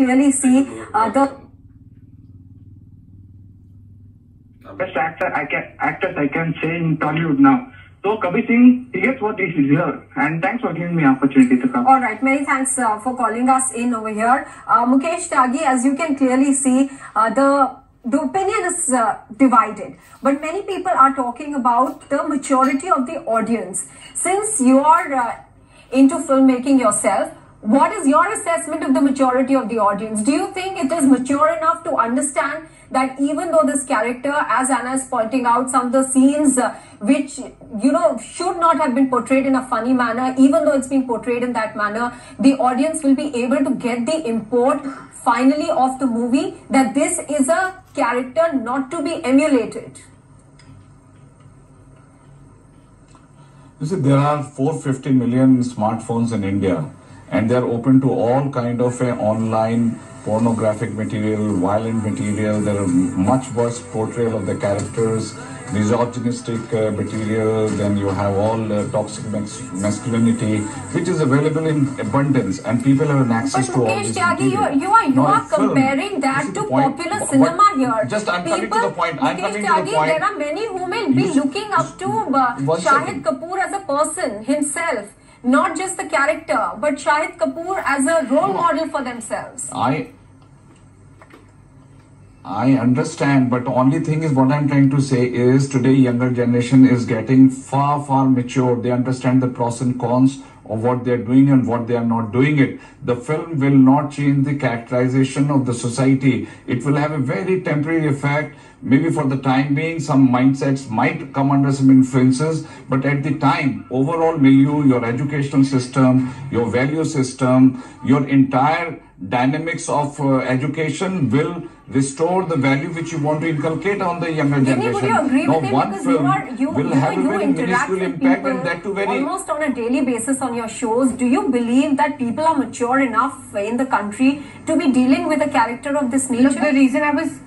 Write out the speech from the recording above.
clearly see uh, the best actor I can actors I can say in Tollywood now. So Kabir Singh, he gets what is here, and thanks for giving me opportunity to come. All right, many thanks uh, for calling us in over here. Uh, Mukesh Tyagi, as you can clearly see, uh, the the opinion is uh, divided, but many people are talking about the maturity of the audience. Since you are uh, into filmmaking yourself, what is your assessment of the maturity of the audience? Do you think it is mature enough to understand that even though this character, as Anna is pointing out, some of the scenes uh, which, you know, should not have been portrayed in a funny manner, even though it's being portrayed in that manner, the audience will be able to get the import finally of the movie that this is a character not to be emulated. You see, there are 450 million smartphones in India, and they are open to all kind of a online pornographic material, violent material. There are much worse portrayal of the characters, misogynistic uh, material. Then you have all uh, toxic mas- masculinity, which is available in abundance, and people have an access But to all Mukesh this Tyagi, you, material. you are you are a film- comparing that to popular But- cinema here. Just I'm coming to the point. I'm Mukesh coming to the point. There are many who will be looking up to uh, Shahid. Kapoor as a person himself, not just the character, but Shahid Kapoor as a role model for themselves. I I understand, but only thing is what I'm trying to say is today younger generation is getting far far mature. They understand the pros and cons of what they're doing and what they are not doing it. The film will not change the characterization of the society. It will have a very temporary effect. Maybe for the time being, some mindsets might come under some influences, but at the time, overall milieu, your educational system, your value system, your entire dynamics of uh, education will restore the value which you want to inculcate on the younger Jimmy, generation. would you agree now, with him? one Because film you are you, will you, have you a very minuscule impact people and that too very almost on a daily basis on your shows. Do you believe that people are mature enough in the country to be dealing with a character of this nature? Look, the reason I was